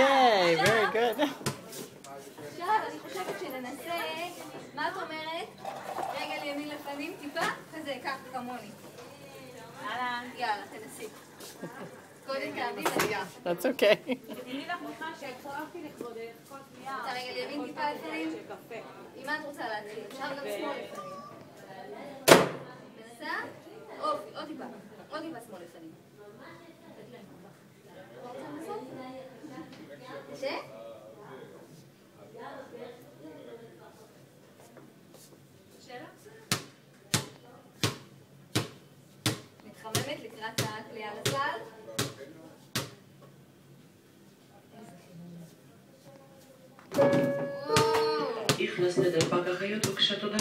Yay, very good. עכשיו אני חושבת שננסה, מה את אומרת? רגל ימין לפנים טיפה, כזה, ככה כמוני. אהלן. יאללה, תנסי. קודם תעמדי רגע. That's okay. תני לך מיכל שהצטרפתי לכבודך כל שנייה. רוצה רגל ימין טיפה לפנים? עם מה את רוצה להתחיל? אפשר גם שמאל לפנים. מנסה? עוד טיפה. עוד טיפה שמאל לפנים. מתחממת לקראת הקליעה לסל? איכלס לדלפק אחיות בבקשה תודה.